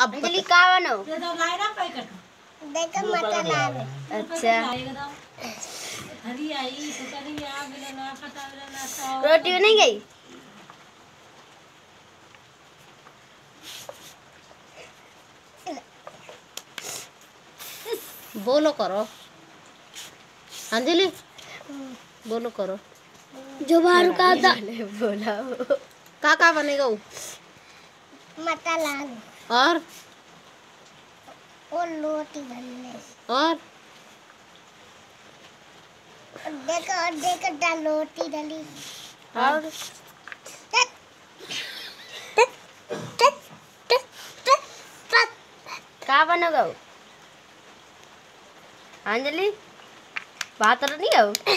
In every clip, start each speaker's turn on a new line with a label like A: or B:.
A: अब
B: अंजलि का बनो
C: तो
D: देखो मटर लाल
B: अच्छा।
C: हरी आई सुतरी आ गेले ना खटा गेले ना तो
B: रोटी बनी गई?
A: बोलो करो। अंजलि बोलो करो।
D: जो बाहर का था।
B: बोला
A: का का बनेगा वो? और?
D: और रोटी बनने
A: और?
D: देखो और देखो डाल रोटी डली।
B: और का बनोगा वो? अंजलि? बात नहीं हो?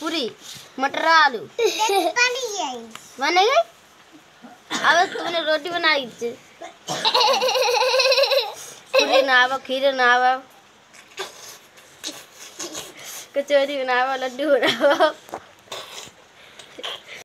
B: पूरी, मटर आलू। बन गई अब तुमने रोटी बनाई थी पूरी ना आवा खीर ना आवा कचौरी बनावा लड्डू बनावा